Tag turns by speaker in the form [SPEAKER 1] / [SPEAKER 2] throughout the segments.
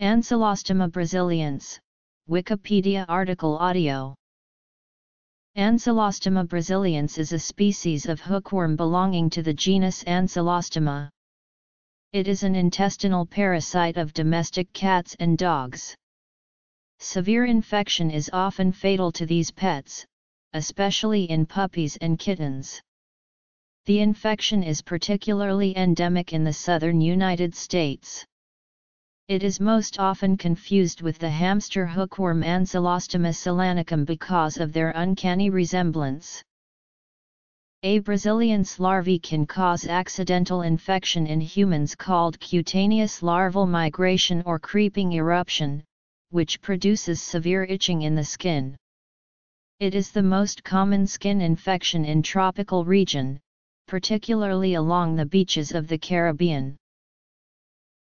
[SPEAKER 1] Ancylostoma braziliense, Wikipedia article audio. Ancylostoma braziliense is a species of hookworm belonging to the genus Ancylostoma. It is an intestinal parasite of domestic cats and dogs. Severe infection is often fatal to these pets, especially in puppies and kittens. The infection is particularly endemic in the southern United States. It is most often confused with the hamster hookworm Ancylostoma ceylanicum because of their uncanny resemblance. A braziliense larvae can cause accidental infection in humans called cutaneous larval migration or creeping eruption, which produces severe itching in the skin. It is the most common skin infection in tropical region, particularly along the beaches of the Caribbean.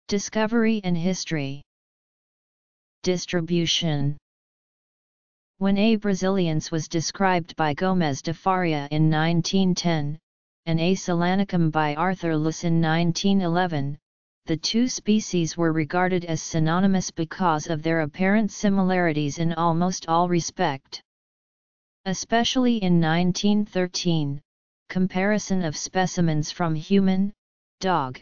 [SPEAKER 1] Discovery and History Distribution When A. braziliense was described by Gomes de Faria in 1910, and A. ceylanicum by Arthur Looss in 1911, the two species were regarded as synonymous because of their apparent similarities in almost all respect. Especially in 1913, comparison of specimens from human, dog,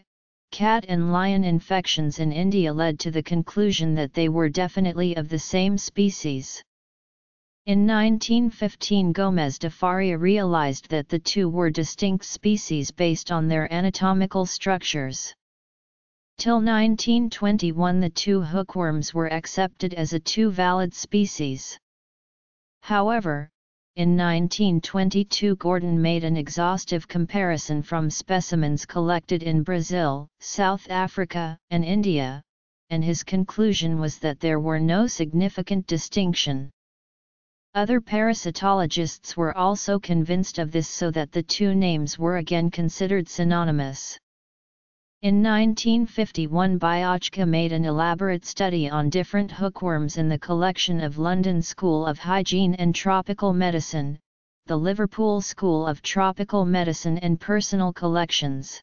[SPEAKER 1] Cat and lion infections in India led to the conclusion that they were definitely of the same species. In 1915 Gomes de Faria realized that the two were distinct species based on their anatomical structures. Till 1921 the two hookworms were accepted as a two valid species. However, in 1922 Gordon made an exhaustive comparison from specimens collected in Brazil, South Africa, and India, and his conclusion was that there were no significant distinction. Other parasitologists were also convinced of this so that the two names were again considered synonymous. In 1951 Biocca made an elaborate study on different hookworms in the collection of London School of Hygiene and Tropical Medicine, the Liverpool School of Tropical Medicine and Personal Collections.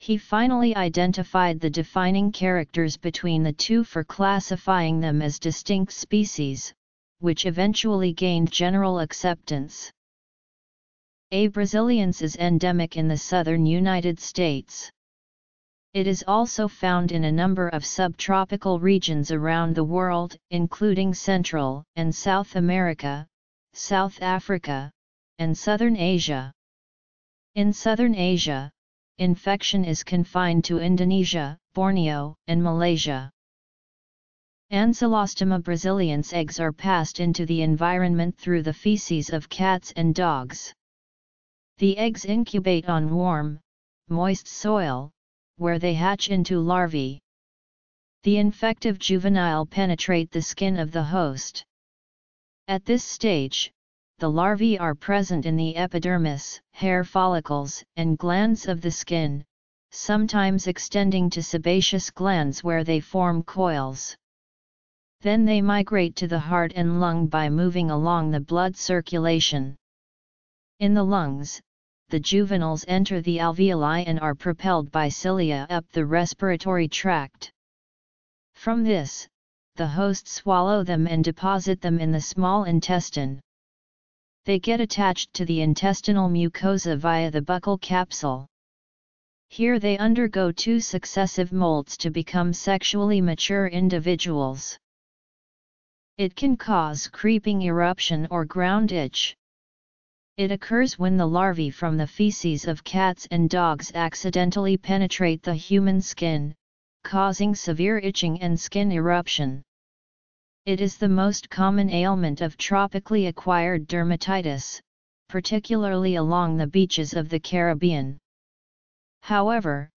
[SPEAKER 1] He finally identified the defining characters between the two for classifying them as distinct species, which eventually gained general acceptance. A. braziliense is endemic in the southern United States. It is also found in a number of subtropical regions around the world, including Central and South America, South Africa, and Southern Asia. In Southern Asia, infection is confined to Indonesia, Borneo, and Malaysia. Ancylostoma braziliense eggs are passed into the environment through the feces of cats and dogs. The eggs incubate on warm, moist soil, where they hatch into larvae. The infective juvenile penetrate the skin of the host. At this stage, the larvae are present in the epidermis, hair follicles, and glands of the skin, sometimes extending to sebaceous glands where they form coils. Then they migrate to the heart and lung by moving along the blood circulation. In the lungs, the juveniles enter the alveoli and are propelled by cilia up the respiratory tract. From this, the hosts swallow them and deposit them in the small intestine. They get attached to the intestinal mucosa via the buccal capsule. Here they undergo two successive molts to become sexually mature individuals. It can cause creeping eruption or ground itch. It occurs when the larvae from the feces of cats and dogs accidentally penetrate the human skin, causing severe itching and skin eruption. It is the most common ailment of tropically acquired dermatitis, particularly along the beaches of the Caribbean. However,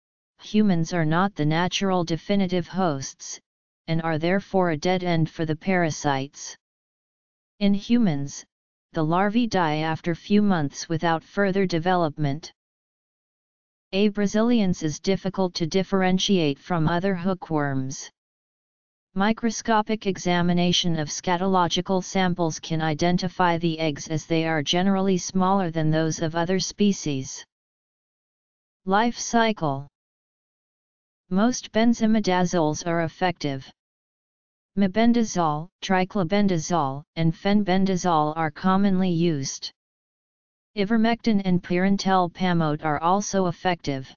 [SPEAKER 1] humans are not the natural definitive hosts, and are therefore a dead end for the parasites. In humans, the larvae die after few months without further development. A. braziliense is difficult to differentiate from other hookworms. Microscopic examination of scatological samples can identify the eggs as they are generally smaller than those of other species. Life cycle Most benzimidazoles are effective. Mebendazole, triclabendazole, and fenbendazole are commonly used. Ivermectin and pyrantel pamoate are also effective.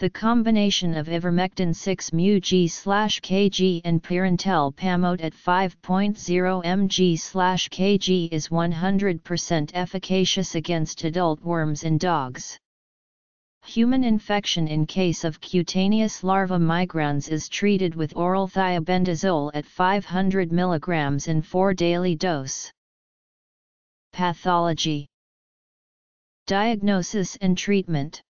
[SPEAKER 1] The combination of ivermectin 6 μg/kg and pyrantel pamoate at 5.0 mg/kg is 100% efficacious against adult worms in dogs. Human infection in case of cutaneous larva migrans is treated with oral thiabendazole at 500 mg in 4 daily dose. Pathology Diagnosis and treatment